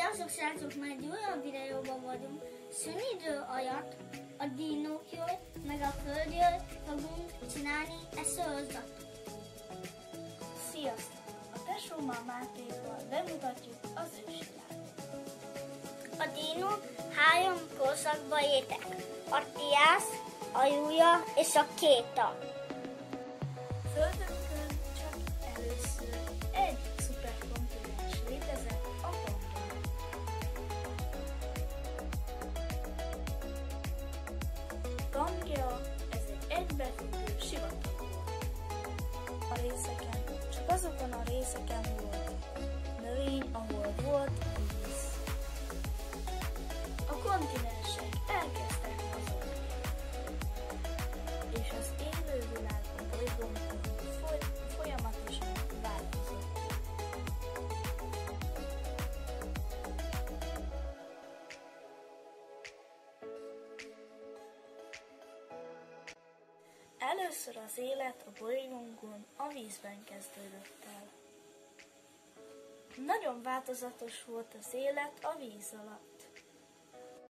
Sziasztok srácok, már egy olyan videóban vagyunk. Szünidő alatt a dinókról, meg a földről fogunk csinálni ezt sorozatot. Sziasztok! A tesómmal Mátéval bemutatjuk az ősvilágot. A dinók három korszakba éltek. A tiász, a júja és a kéta. Földünkön részeken, csak azokon a részeken volt Először az élet a bolygónkon a vízben kezdődött el. Nagyon változatos volt az élet a víz alatt.